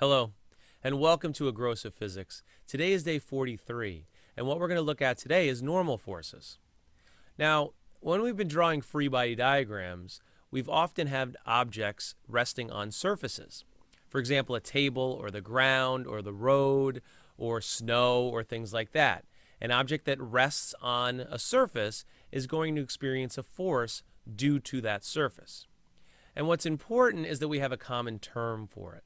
Hello, and welcome to A Gross of Physics. Today is day 43, and what we're going to look at today is normal forces. Now, when we've been drawing free body diagrams, we've often had objects resting on surfaces. For example, a table, or the ground, or the road, or snow, or things like that. An object that rests on a surface is going to experience a force due to that surface. And what's important is that we have a common term for it.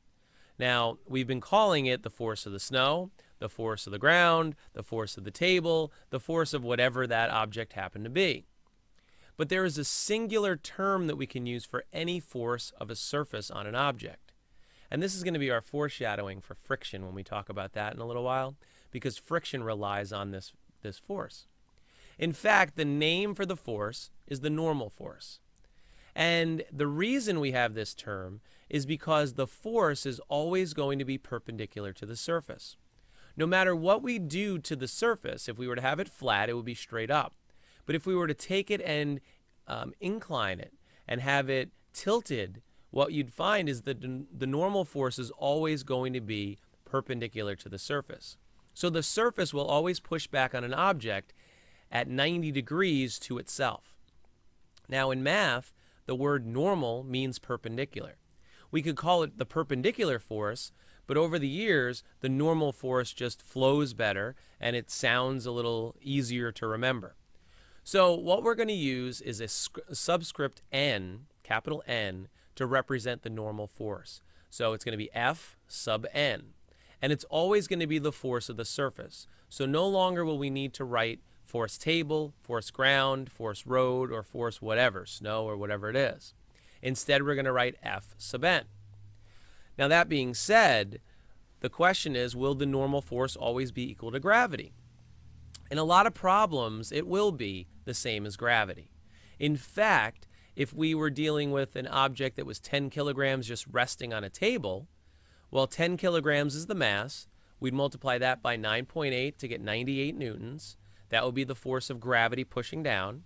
Now, we've been calling it the force of the snow, the force of the ground, the force of the table, the force of whatever that object happened to be. But there is a singular term that we can use for any force of a surface on an object. And this is going to be our foreshadowing for friction when we talk about that in a little while, because friction relies on this, this force. In fact, the name for the force is the normal force. And the reason we have this term is because the force is always going to be perpendicular to the surface. No matter what we do to the surface, if we were to have it flat, it would be straight up. But if we were to take it and um, incline it and have it tilted, what you'd find is that the normal force is always going to be perpendicular to the surface. So the surface will always push back on an object at 90 degrees to itself. Now in math, the word normal means perpendicular. We could call it the perpendicular force, but over the years, the normal force just flows better and it sounds a little easier to remember. So what we're going to use is a subscript n, capital N, to represent the normal force. So it's going to be F sub n. And it's always going to be the force of the surface. So no longer will we need to write force table, force ground, force road, or force whatever, snow or whatever it is. Instead, we're going to write F sub n. Now that being said, the question is, will the normal force always be equal to gravity? In a lot of problems, it will be the same as gravity. In fact, if we were dealing with an object that was 10 kilograms just resting on a table, well, 10 kilograms is the mass. We'd multiply that by 9.8 to get 98 newtons. That would be the force of gravity pushing down.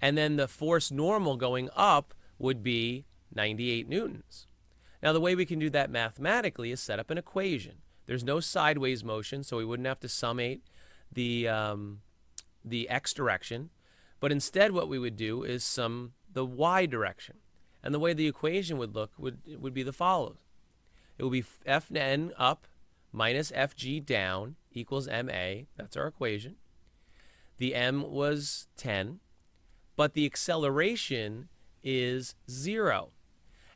And then the force normal going up would be 98 newtons. Now, the way we can do that mathematically is set up an equation. There's no sideways motion, so we wouldn't have to summate the, um, the x direction. But instead, what we would do is sum the y direction. And the way the equation would look would, would be the follows. It would be fn up minus fg down equals ma. That's our equation. The m was 10, but the acceleration is 0.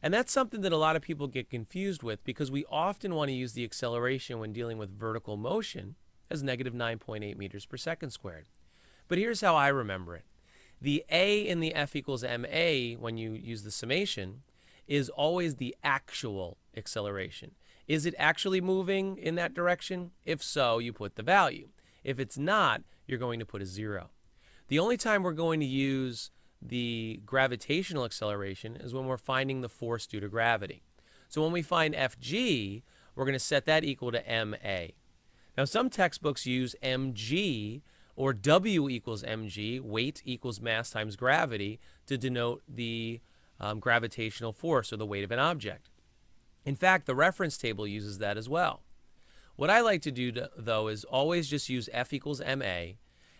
And that's something that a lot of people get confused with because we often want to use the acceleration when dealing with vertical motion as negative 9.8 meters per second squared. But here's how I remember it. The a in the f equals ma when you use the summation is always the actual acceleration. Is it actually moving in that direction? If so, you put the value. If it's not, you're going to put a zero. The only time we're going to use the gravitational acceleration is when we're finding the force due to gravity. So when we find Fg, we're going to set that equal to ma. Now some textbooks use mg or W equals mg, weight equals mass times gravity, to denote the um, gravitational force or the weight of an object. In fact, the reference table uses that as well. What I like to do, to, though, is always just use F equals ma,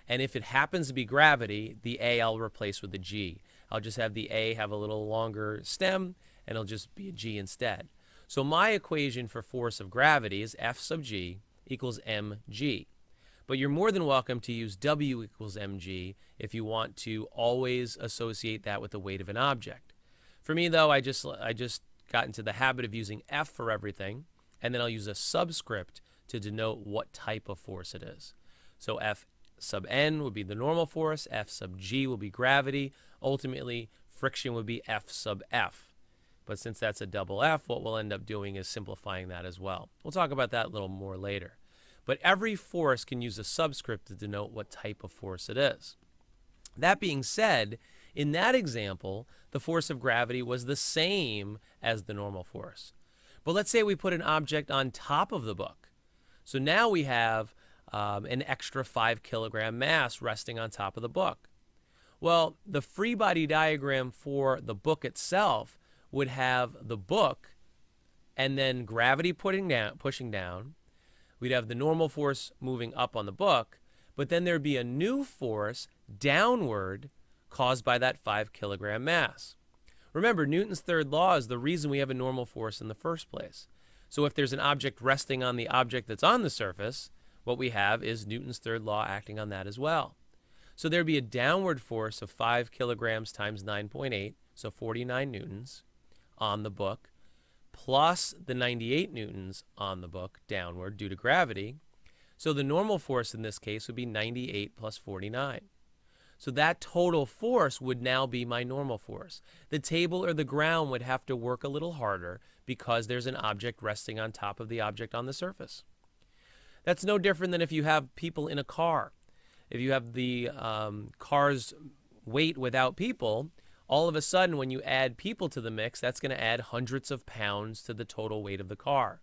and if it happens to be gravity, the a I'll replace with the g. I'll just have the a have a little longer stem, and it'll just be a g instead. So my equation for force of gravity is F sub g equals mg. But you're more than welcome to use W equals mg if you want to always associate that with the weight of an object. For me, though, I just, I just got into the habit of using F for everything, and then I'll use a subscript to denote what type of force it is. So F sub n would be the normal force, F sub g will be gravity, ultimately friction would be F sub f. But since that's a double F, what we'll end up doing is simplifying that as well. We'll talk about that a little more later. But every force can use a subscript to denote what type of force it is. That being said, in that example, the force of gravity was the same as the normal force. But let's say we put an object on top of the book. So now we have um, an extra five kilogram mass resting on top of the book. Well, the free body diagram for the book itself would have the book and then gravity putting down, pushing down. We'd have the normal force moving up on the book, but then there'd be a new force downward caused by that five kilogram mass. Remember, Newton's third law is the reason we have a normal force in the first place. So if there's an object resting on the object that's on the surface, what we have is Newton's third law acting on that as well. So there'd be a downward force of 5 kilograms times 9.8, so 49 newtons on the book, plus the 98 newtons on the book downward due to gravity. So the normal force in this case would be 98 plus 49. So that total force would now be my normal force. The table or the ground would have to work a little harder because there's an object resting on top of the object on the surface. That's no different than if you have people in a car. If you have the um, car's weight without people, all of a sudden when you add people to the mix, that's going to add hundreds of pounds to the total weight of the car.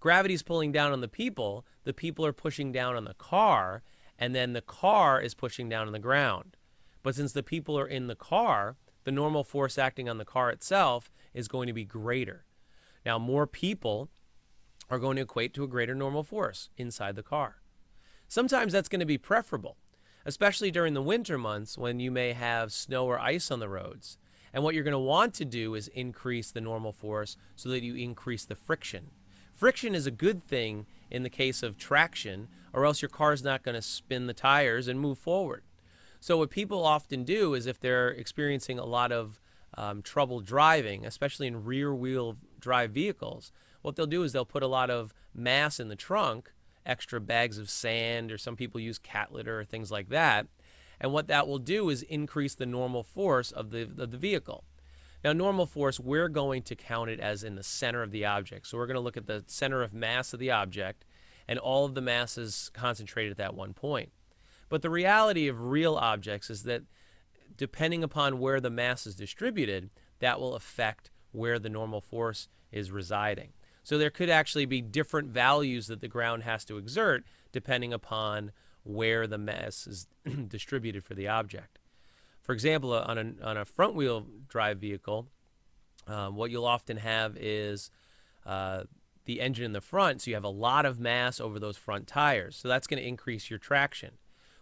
Gravity's pulling down on the people, the people are pushing down on the car, and then the car is pushing down on the ground. But since the people are in the car, the normal force acting on the car itself is going to be greater. Now, more people are going to equate to a greater normal force inside the car. Sometimes that's going to be preferable, especially during the winter months when you may have snow or ice on the roads. And what you're going to want to do is increase the normal force so that you increase the friction. Friction is a good thing in the case of traction, or else your car is not going to spin the tires and move forward. So, what people often do is if they're experiencing a lot of um, trouble driving, especially in rear wheel drive vehicles, what they'll do is they'll put a lot of mass in the trunk, extra bags of sand, or some people use cat litter or things like that. And what that will do is increase the normal force of the, of the vehicle. Now, normal force, we're going to count it as in the center of the object. So we're going to look at the center of mass of the object, and all of the mass is concentrated at that one point. But the reality of real objects is that depending upon where the mass is distributed, that will affect where the normal force is residing. So there could actually be different values that the ground has to exert depending upon where the mass is distributed for the object. For example, uh, on a, on a front wheel drive vehicle, um, what you'll often have is uh, the engine in the front, so you have a lot of mass over those front tires. So that's going to increase your traction.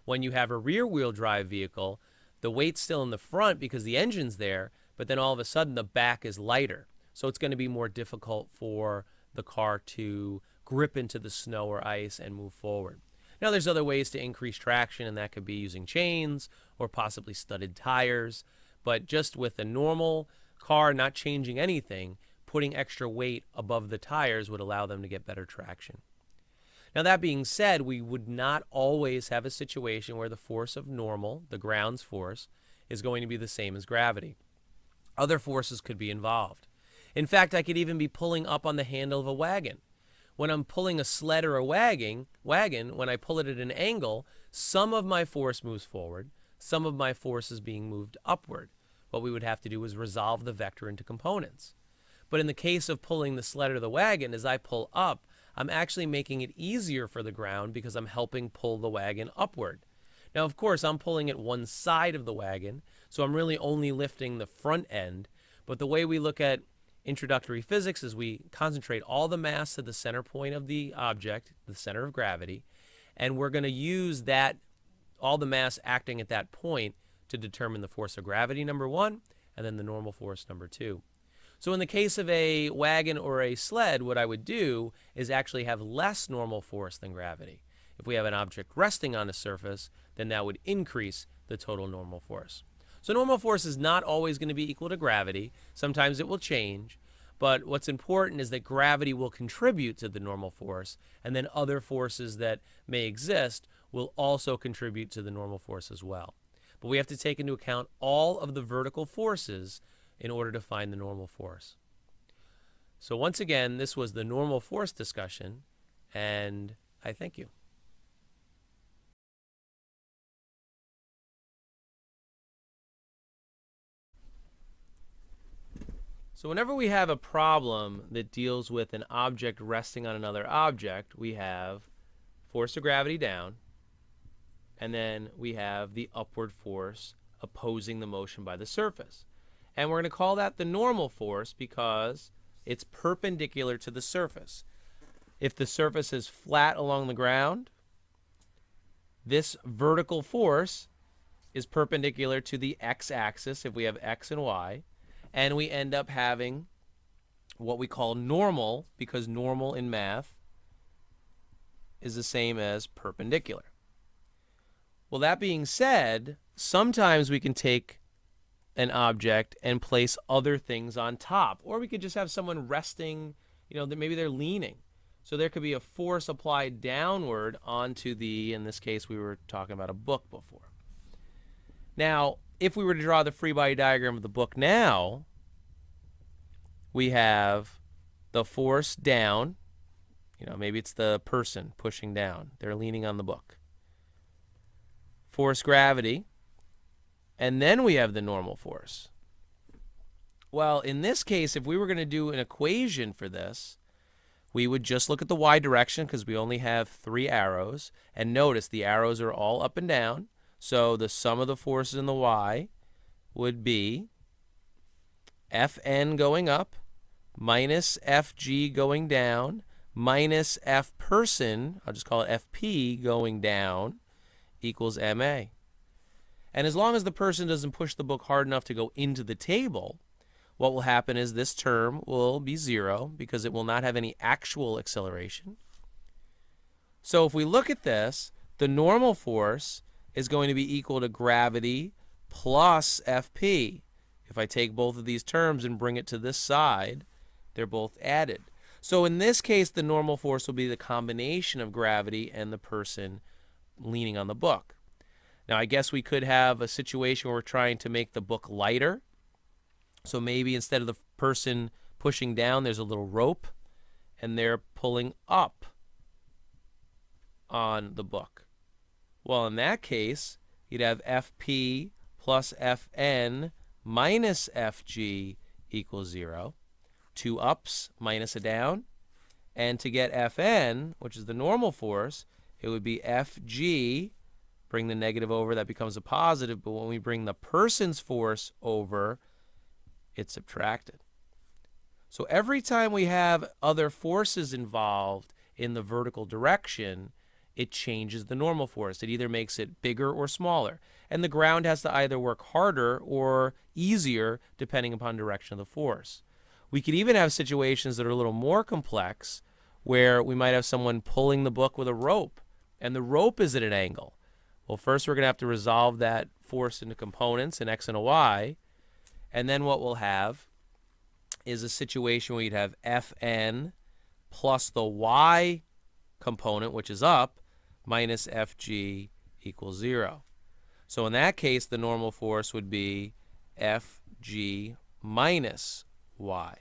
When you have a rear wheel drive vehicle, the weight's still in the front because the engine's there, but then all of a sudden the back is lighter. So it's going to be more difficult for the car to grip into the snow or ice and move forward. Now, there's other ways to increase traction, and that could be using chains or possibly studded tires. But just with a normal car not changing anything, putting extra weight above the tires would allow them to get better traction. Now, that being said, we would not always have a situation where the force of normal, the ground's force, is going to be the same as gravity. Other forces could be involved. In fact, I could even be pulling up on the handle of a wagon. When I'm pulling a sled or a wagon, wagon, when I pull it at an angle, some of my force moves forward, some of my force is being moved upward. What we would have to do is resolve the vector into components. But in the case of pulling the sled or the wagon, as I pull up, I'm actually making it easier for the ground because I'm helping pull the wagon upward. Now, of course, I'm pulling at one side of the wagon, so I'm really only lifting the front end. But the way we look at introductory physics is we concentrate all the mass to the center point of the object, the center of gravity, and we're going to use that, all the mass acting at that point to determine the force of gravity, number one, and then the normal force, number two. So in the case of a wagon or a sled, what I would do is actually have less normal force than gravity. If we have an object resting on a surface, then that would increase the total normal force. So normal force is not always going to be equal to gravity. Sometimes it will change. But what's important is that gravity will contribute to the normal force, and then other forces that may exist will also contribute to the normal force as well. But we have to take into account all of the vertical forces in order to find the normal force. So once again, this was the normal force discussion, and I thank you. So whenever we have a problem that deals with an object resting on another object, we have force of gravity down, and then we have the upward force opposing the motion by the surface. And we're going to call that the normal force because It's perpendicular to the surface. If the surface is flat along the ground, this vertical force is perpendicular to the x-axis if we have x and y, and we end up having what we call normal because normal in math is the same as perpendicular. Well, that being said, sometimes we can take an object and place other things on top, or we could just have someone resting, you know, maybe they're leaning. So there could be a force applied downward onto the, in this case, we were talking about a book before. Now, if we were to draw the free body diagram of the book now, we have the force down. You know, maybe it's the person pushing down. They're leaning on the book. Force gravity. And then we have the normal force. Well, in this case, if we were going to do an equation for this, we would just look at the y direction because we only have three arrows. And notice the arrows are all up and down. So the sum of the forces in the y would be Fn going up minus Fg going down minus F person, I'll just call it Fp going down, equals Ma. And as long as the person doesn't push the book hard enough to go into the table, what will happen is this term will be zero because it will not have any actual acceleration. So if we look at this, the normal force is going to be equal to gravity plus Fp. If I take both of these terms and bring it to this side, they're both added. So in this case, the normal force will be the combination of gravity and the person leaning on the book. Now, I guess we could have a situation where we're trying to make the book lighter. So maybe instead of the person pushing down, there's a little rope, and they're pulling up on the book. Well, in that case, you'd have FP plus FN minus FG equals 0 two ups minus a down. And to get Fn, which is the normal force, it would be Fg, bring the negative over, that becomes a positive, but when we bring the person's force over, it's subtracted. So every time we have other forces involved in the vertical direction, it changes the normal force. It either makes it bigger or smaller. And the ground has to either work harder or easier depending upon direction of the force. We could even have situations that are a little more complex where we might have someone pulling the book with a rope and the rope is at an angle. Well, first we're going to have to resolve that force into components, an x and a y. And then what we'll have is a situation where you'd have Fn plus the y component, which is up, minus Fg equals 0. So in that case, the normal force would be Fg minus y.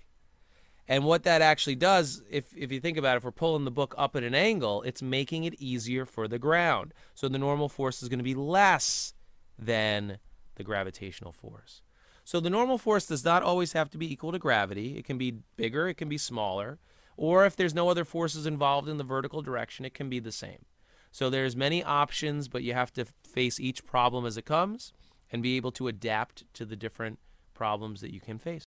And what that actually does, if, if you think about it, if we're pulling the book up at an angle, it's making it easier for the ground. So the normal force is going to be less than the gravitational force. So the normal force does not always have to be equal to gravity. It can be bigger, it can be smaller, or if there's no other forces involved in the vertical direction, it can be the same. So there's many options, but you have to face each problem as it comes and be able to adapt to the different problems that you can face.